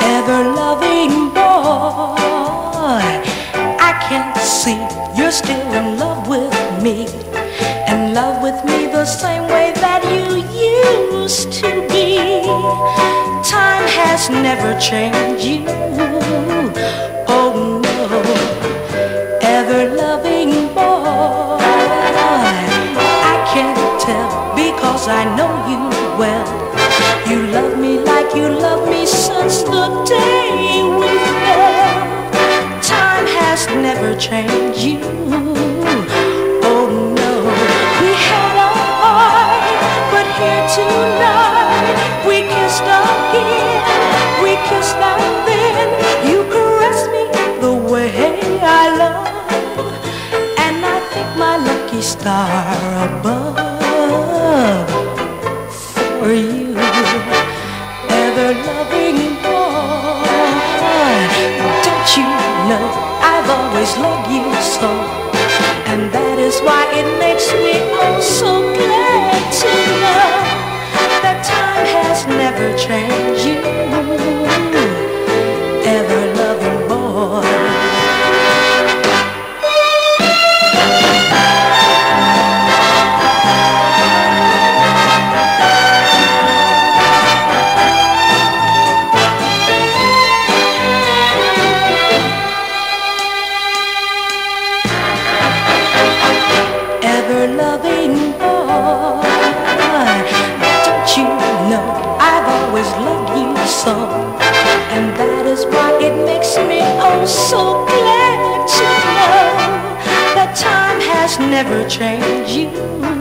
Ever loving boy, I can't see you're still in love with me. In love with me the same way that you used to be. Time has never changed you. Oh no, ever loving boy. Because I know you well. You love me like you love me since the day we fell. Time has never changed you. Oh no, we had a fight, but here tonight we kissed again. We kissed and then you caressed me the way I love, and I think my lucky star above ever loving boy. Don't you know I've always loved you so, and that is why it makes me oh so glad to know is why it makes me oh so glad to know that time has never changed you.